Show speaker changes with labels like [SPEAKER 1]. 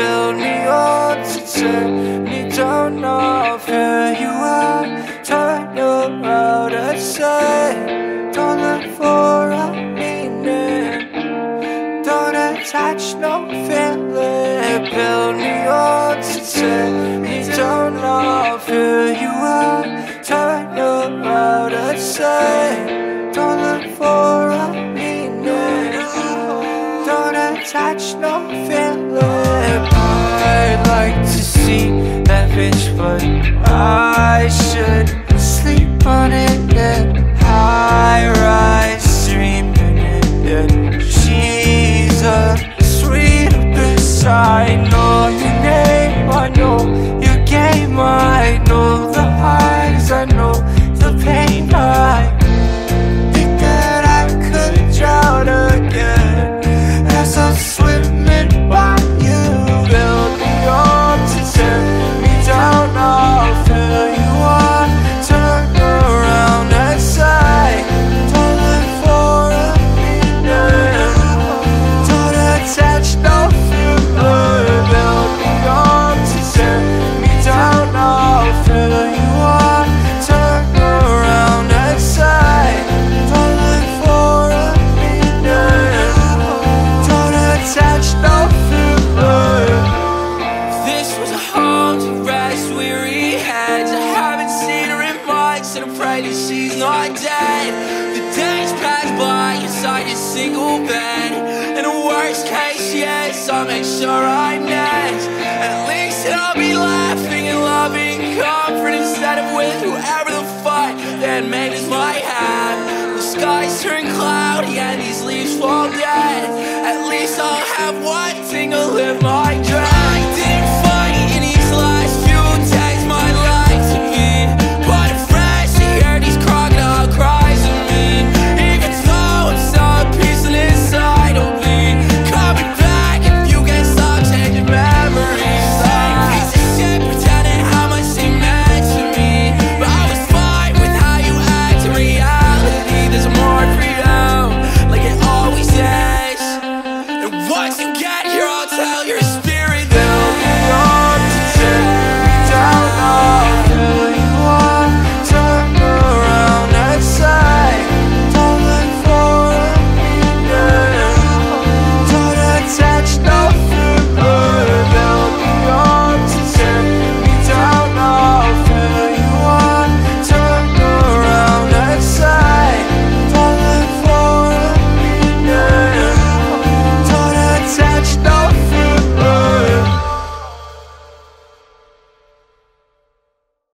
[SPEAKER 1] build me up to turn me down off who you are. Turn around and say Don't look for a meaning. Don't attach no feeling. Build me up to turn me down off who you are. Turn around and say Don't look for a meaning. Don't attach no feeling Like to see that bitch but I dead. The days pass by inside your single bed. In the worst case, yes, I'll make sure I'm next. At least I'll be laughing and loving comfort instead of with whoever the fuck that made us my hat. The skies turn cloudy and these leaves fall dead. At least I'll have one thing to live my